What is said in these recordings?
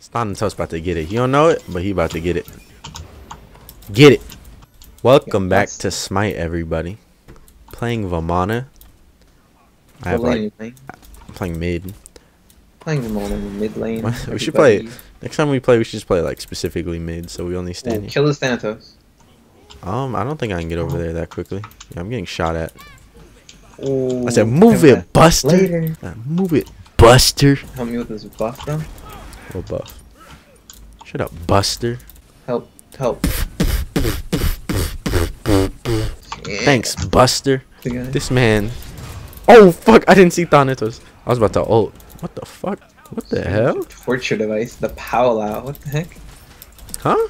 Thanatos about to get it. He don't know it, but he about to get it. Get it. Welcome back to Smite, everybody. Playing Vamana. I have like playing? I'm playing mid. Playing all in the mid lane. We should play- Everybody- Next time we play, we should just play like specifically mid, so we only stand here. kill the Thanatos. Um, I don't think I can get over there that quickly. Yeah, I'm getting shot at. Ooh, I said, move it, Buster. Later. Uh, move it, Buster. Help me with this buff, bro. Little buff. Shut up, Buster. Help, help. Yeah. Thanks, Buster. This man. Oh fuck! I didn't see Thanatos. I was about to ult. What the fuck? What the hell? Torture device, the Powwow. What the heck? Huh?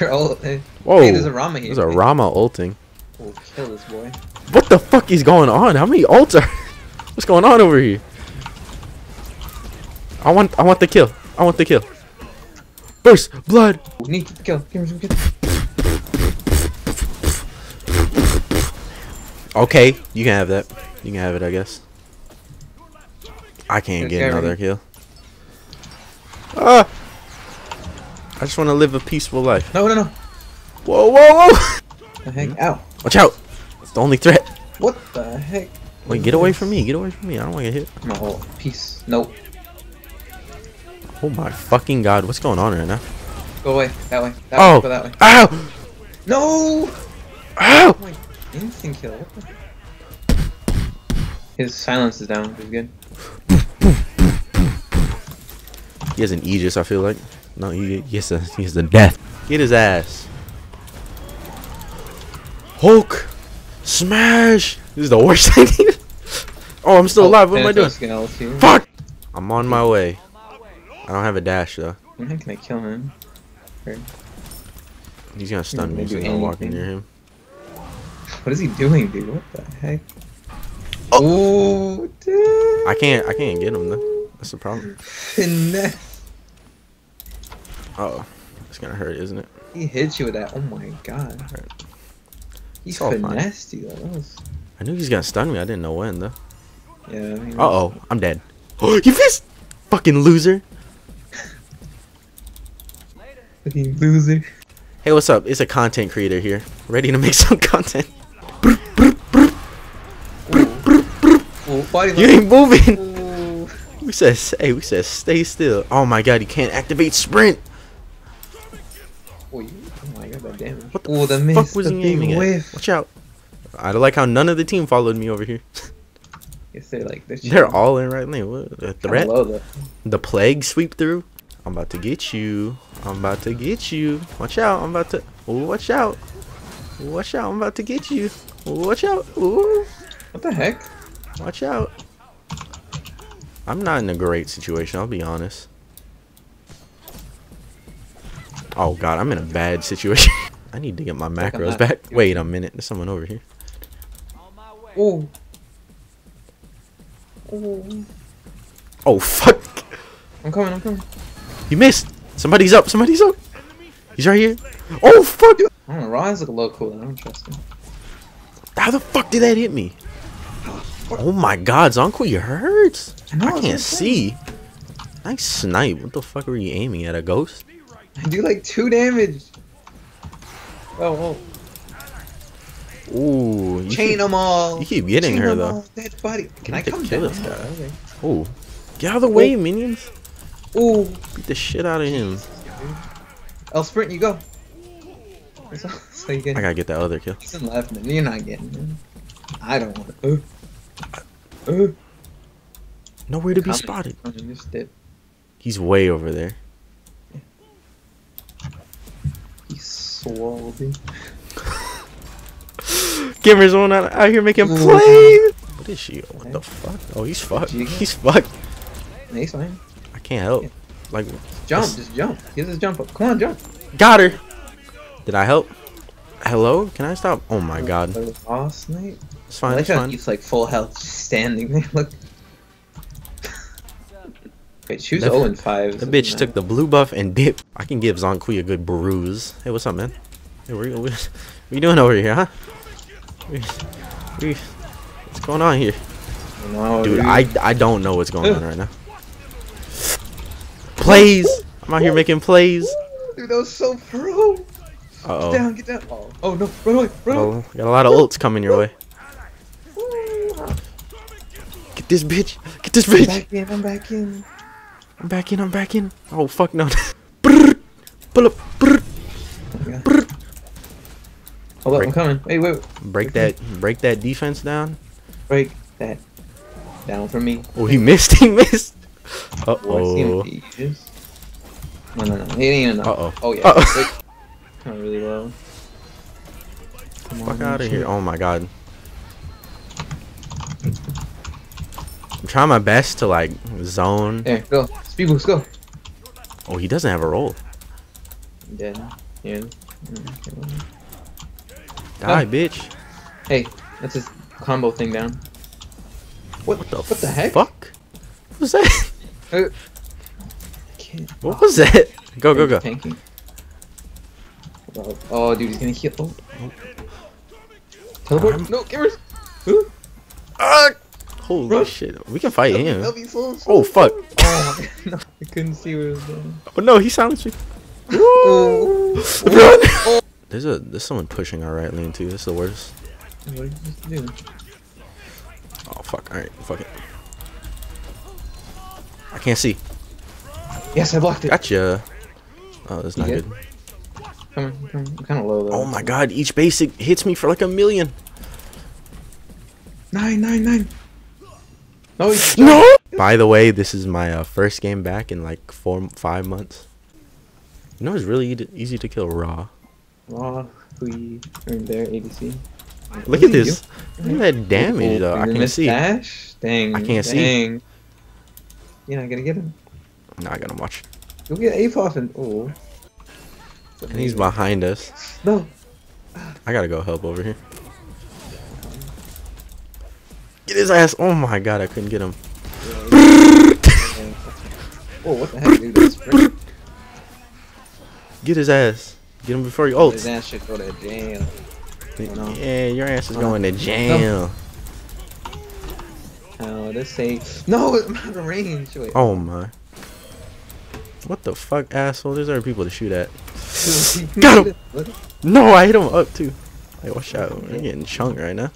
Ult. Hey, Whoa. Hey, there's a Rama here. There's a Rama ulting. We'll kill this boy. What the fuck is going on? How many ults are? What's going on over here? I want. I want the kill. I want the kill. Burst blood. We need to kill. Give me some kill. Okay, you can have that. You can have it, I guess. I can't get another kill. Ah! I just want to live a peaceful life. No, no, no. Whoa, whoa, whoa! The heck? Hmm? Ow. Watch out! It's the only threat. What the heck? Wait, get away from me. Get away from me. I don't want to get hit. My ult. Peace. Nope. Oh my fucking god. What's going on right now? Go away. That way. That Oh! way. Go that way. Ow! No! Ow! Oh my instant kill. What the? His silence is down, which is good. He has an Aegis, I feel like. No, he, he, has, a, he has the death. Get his ass. Hulk! Smash! This is the worst thing. oh, I'm still oh, alive. What am I doing? Thanatos can ult you. Fuck! I'm on my way. I don't have a dash though. When the heck can I kill him? He's gonna stun me Maybe as soon as I'm walking near him. What is he doing, dude? What the heck? Oh. Oh, dude. I can't. I can't get him though. That's the problem. Finesse. Uh oh, it's gonna hurt, isn't it? He hit you with that. Oh my god. Alright. He It's fine. you. That was. I knew he was gonna stun me. I didn't know when though. Yeah. I mean, Uh oh, I'm dead. Oh, you missed! Fucking loser. Fucking loser. Hey, what's up? It's a content creator here, ready to make some content. Oh, oh body You ain't moving. Ooh. We said, hey, we said stay still. Oh my god, you can't activate sprint. Oh, oh my god, that damage. What the oh, the fuck was the he aiming at? Watch out. I don't like how none of the team followed me over here. Yes, they're like they're, They're all in right lane. What? The threat? The plague sweep through. I'm about to get you. I'm about to get you. Watch out. I'm about to. Ooh, watch out. Watch out. I'm about to get you. Ooh, watch out. Ooh. What the heck? Watch out. I'm not in a great situation, I'll be honest. Oh god, I'm in a bad situation. I need to get my macros back. Wait a minute, there's someone over here. Oh. Oh. Oh fuck! I'm coming, I'm coming. You missed! Somebody's up, somebody's up! He's right here. Oh fuck! I don't know, Ron's like a low cool. I don't trust him. How the fuck did that hit me? Oh my god, Zonko, you hurts! I know, I I'm can't see. Nice snipe. What the fuck were you aiming at? A ghost? I do like two damage. Oh, oh. Ooh, you Chain keep, them all. you keep getting Chain her though. all. Dead body. Can I come kill down? this guy. Okay. Ooh. Get out of the oh. way, minions. Ooh. Beat the shit out of him. I'll sprint. You go. That's all, that's all you get. I gotta get that other kill. He's in left, man. You're not getting him. I don't want to. Uh. Uh. Nowhere to be Coming. spotted. I mean, just dip. He's way over there. He's swole, dude. Gamer's one out, out here making Ooh. plays. What is she? What the fuck? Oh, he's fucked. He's fucked. He's fine. I can't help. Like, Jump. Just jump. Get this jump up. Come on, jump. got her. Did I help? Hello? Can I stop? Oh my god. Boss knight. It's I fine. like It's how fine. he's like full health, just standing there. Look. Wait, she was The- 0 and 5. The bitch took the blue buff and dip. I can give Zonkui a good bruise. Hey, what's up, man? Hey, what, what, what you doing over here, huh? What's going on here? Dude, I, I don't know what's going on right now. Plays. I'm out here making plays. Dude, that was so pro. Uh Get oh. down, get down. Oh, oh no, run away, run away. Oh, got a lot of ults coming your way. Get this bitch. Get this bitch. I'm back in, I'm back in. I'm back in. I'm back in. Oh fuck no. Pull up. Yeah. Hold up, I'm coming. Wait, wait, Break that. Break that defense down. break that down for me. Oh, he missed. He missed. Uh Oh, I see him oh. ages. No, no, no. He ain't enough. Uh oh. Oh, yeah. Uh-oh. Wait. Kinda really low. Come Fuck on, out of shit. here. Oh my god. I'm trying my best to like zone. There, go. Speed boost, go. Oh, he doesn't have a roll. Dead. Yeah. Die, Oh. bitch. Hey, that's his combo thing down. What, What the, what the heck? fuck? What was that? Uh. What was that? Go, go, go. Tanking. Oh, oh, dude, he's gonna heal. Oh. Teleport? I'm- No, Gimmers! Who? Ah! Holy Bro. shit. We can fight That'd him. be so- so Oh, fuck. Oh no, I couldn't see where it was going. Oh no, he silenced me. Oh. Oh. There's a there's someone pushing our right lane too. That's the worst. What did you do? Oh fuck. Alright, fuck it. I can't see. Yes, I blocked it. Gotcha. Oh, that's not good. good? Come on, come on. I'm kind of low though. Oh my god, each basic hits me for like a million. Nine, nine, nine. No, he's No! By the way, this is my uh, first game back in like four, five months. You know, it's really e- easy to kill Raw. Raw, Hui, in there, ABC. Look at this. Look at that damage, though. I can't see. Dash? Dang. I can't see. You're not gonna get him. No, I gotta watch. Go get Apoff and oh. And he's behind us. No. I gotta go help over here. Get his ass. Oh my god, I couldn't get him. Oh, what the heck, dude? Get his ass. Get him before he oh. His ass should go to jail. Yeah, your ass is going to jail. To say? No, I'm out of range. Wait. Oh my. What the fuck, asshole? There's other people to shoot at. Got him! No, I hit him up too. Hey, watch out. We're getting chunked right now.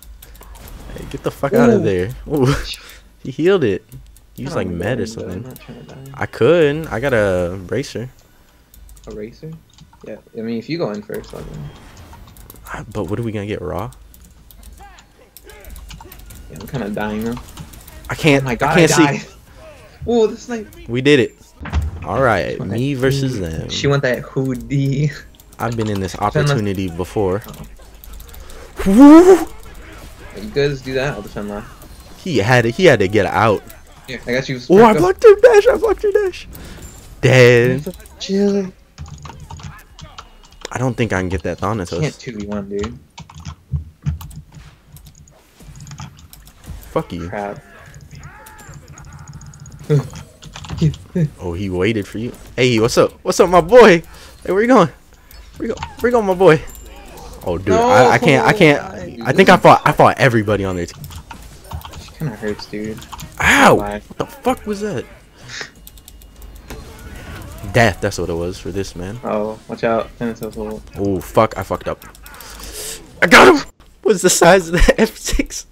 Hey, get the fuck out of there. Ooh. he healed it. He's I like mad or something. not trying to die. I could. I got a bracer. Eraser? Yeah, I mean, if you go in first, I'll go. But what are we gonna get raw? Yeah, I'm kind of dying now. I can't. Oh my god, I can't died. see. Oh, the snipe. We did it. All right, me versus them. She want that hoodie. I've been in this opportunity before. Oh. Woo! You guys do that? I'll defend left. He had it. He had to get out. Here, I got you. Oh, I blocked your dash. I blocked your dash. Dead. Chill. I don't think I can get that Can't Thanatos. 2v1, dude. Fuck you. Crap. Oh, he waited for you. Hey, what's up? What's up, my boy? Hey, where you going? Where you going? Where you going, my boy? Oh, dude, I, I can't. I can't. I think I fought. I fought everybody on their team. She kind of hurts, dude. Ow! What the fuck was that? Death. That's what it was for this man. Oh, watch out. Oh fuck! I fucked up. I got him. What's the size of the F6?